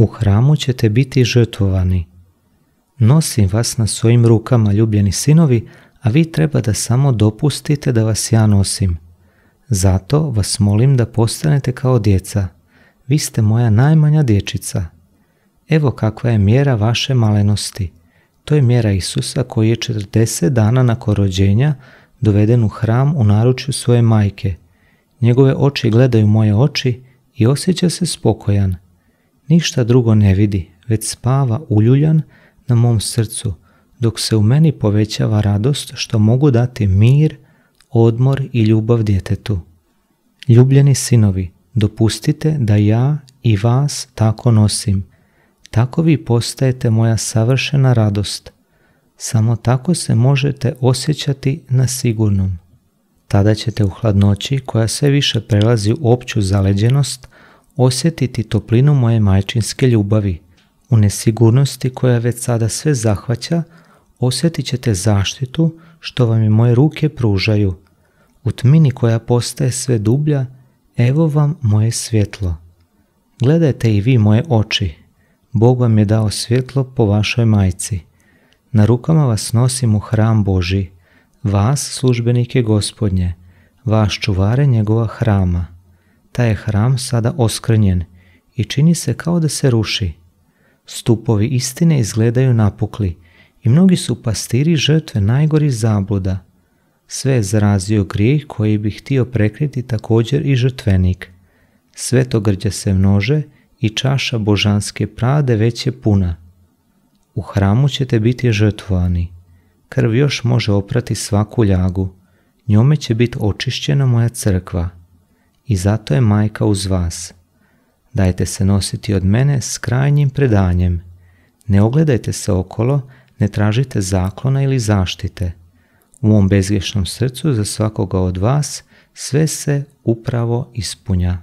U hramu ćete biti žrtvovani. Nosim vas na svojim rukama, ljubljeni sinovi, a vi treba da samo dopustite da vas ja nosim. Zato vas molim da postanete kao djeca. Vi ste moja najmanja dječica. Evo kakva je mjera vaše malenosti. To je mjera Isusa koji je 40 dana nakon rođenja doveden u hram u naručju svoje majke. Njegove oči gledaju moje oči i osjeća se spokojan. Ništa drugo ne vidi, već spava uljuljan na mom srcu, dok se u meni povećava radost što mogu dati mir, odmor i ljubav djetetu. Ljubljeni sinovi, dopustite da ja i vas tako nosim. Tako vi postajete moja savršena radost. Samo tako se možete osjećati na sigurnom. Tada ćete u hladnoći, koja sve više prelazi u opću zaleđenost, osjetiti toplinu moje majčinske ljubavi. U nesigurnosti koja već sada sve zahvaća, osjetit ćete zaštitu što vam je moje ruke pružaju. U tmini koja postaje sve dublja, evo vam moje svjetlo. Gledajte i vi moje oči. Bog vam je dao svjetlo po vašoj majci. Na rukama vas nosim u hram Boži, vas službenike gospodnje, vaš čuvare njegova hrama. Taj je hram sada oskrnjen i čini se kao da se ruši. Stupovi istine izgledaju napukli i mnogi su pastiri žrtve najgorih zabluda. Sve je zarazio grijeh koji bi htio prekriti također i žrtvenik. Sve se množe i čaša božanske prade već je puna. U hramu ćete biti žrtvovani. Krv još može oprati svaku ljagu. Njome će biti očišćena moja crkva. I zato je majka uz vas. Dajte se nositi od mene s krajnjim predanjem. Ne ogledajte se okolo, ne tražite zaklona ili zaštite. U mom bezgriješnom srcu za svakoga od vas sve se upravo ispunja.